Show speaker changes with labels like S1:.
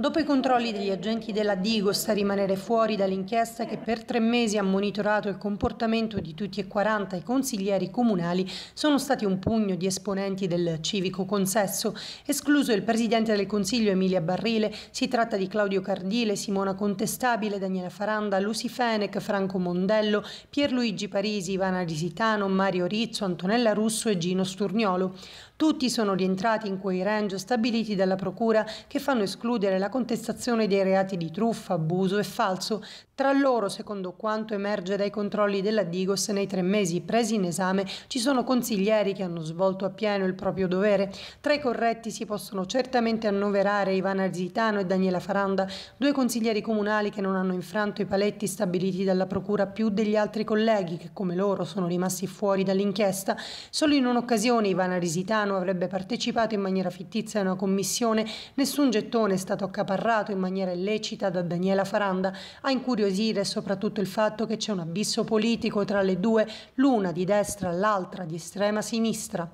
S1: Dopo i controlli degli agenti della Digos a rimanere fuori dall'inchiesta che per tre mesi ha monitorato il comportamento di tutti e 40 i consiglieri comunali, sono stati un pugno di esponenti del civico consesso, escluso il presidente del Consiglio Emilia Barrile, si tratta di Claudio Cardile, Simona Contestabile, Daniela Faranda, Lucy Fenech, Franco Mondello, Pierluigi Parisi, Ivana Risitano, Mario Rizzo, Antonella Russo e Gino Sturniolo. Tutti sono rientrati in quei range stabiliti dalla Procura che fanno escludere la contestazione dei reati di truffa, abuso e falso. Tra loro, secondo quanto emerge dai controlli della Digos, nei tre mesi presi in esame ci sono consiglieri che hanno svolto appieno il proprio dovere. Tra i corretti si possono certamente annoverare Ivana Arzitano e Daniela Faranda, due consiglieri comunali che non hanno infranto i paletti stabiliti dalla Procura più degli altri colleghi che, come loro, sono rimasti fuori dall'inchiesta. Solo in un'occasione Ivana Arzitano avrebbe partecipato in maniera fittizia a una commissione, nessun gettone è stato accaparrato in maniera illecita da Daniela Faranda a incuriosire soprattutto il fatto che c'è un abisso politico tra le due, l'una di destra, l'altra di estrema sinistra.